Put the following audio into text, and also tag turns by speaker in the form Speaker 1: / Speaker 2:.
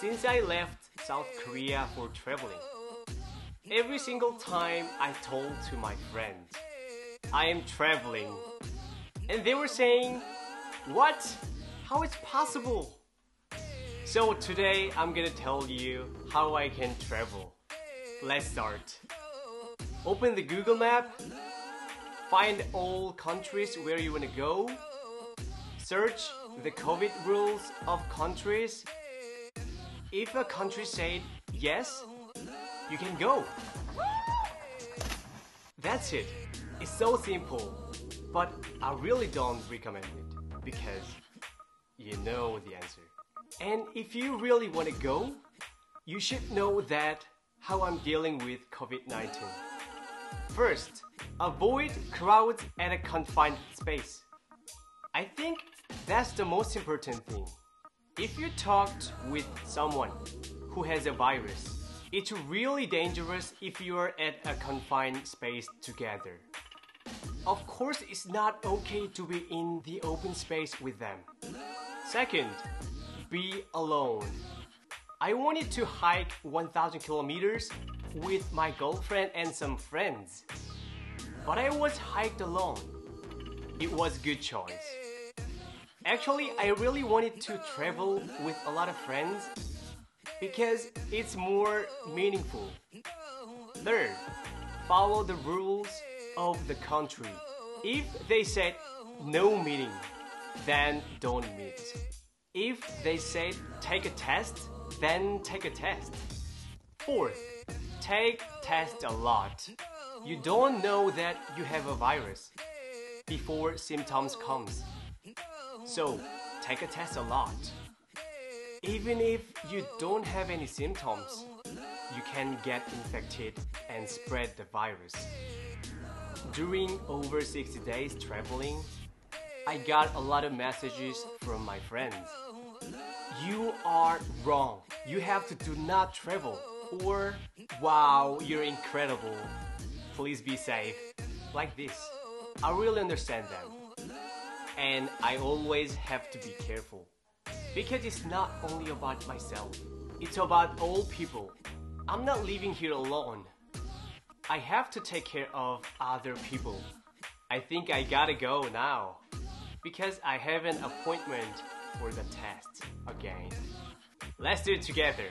Speaker 1: since I left South Korea for traveling. Every single time I told to my friends, I am traveling. And they were saying, What? How it's possible? So today I'm gonna tell you how I can travel. Let's start. Open the Google map, find all countries where you wanna go, search the COVID rules of countries. If a country said yes, you can go. That's it. It's so simple, but I really don't recommend it because you know the answer. And if you really want to go, you should know that how I'm dealing with COVID-19. First, avoid crowds at a confined space. I think that's the most important thing. If you talked with someone who has a virus, it's really dangerous if you are at a confined space together. Of course, it's not okay to be in the open space with them. Second, be alone. I wanted to hike 1000 kilometers with my girlfriend and some friends. But I was hiked alone. It was good choice. Actually, I really wanted to travel with a lot of friends because it's more meaningful. Third, follow the rules of the country. If they said no meeting, then don't meet. If they said take a test, then take a test. Fourth, take test a lot. You don't know that you have a virus before symptoms comes. So, take a test a lot. Even if you don't have any symptoms, you can get infected and spread the virus. During over 60 days traveling, I got a lot of messages from my friends. You are wrong. You have to do not travel. Or, wow, you're incredible. Please be safe. Like this. I really understand them. And I always have to be careful. Because it's not only about myself, it's about all people. I'm not living here alone. I have to take care of other people. I think I gotta go now because I have an appointment for the test again. Let's do it together.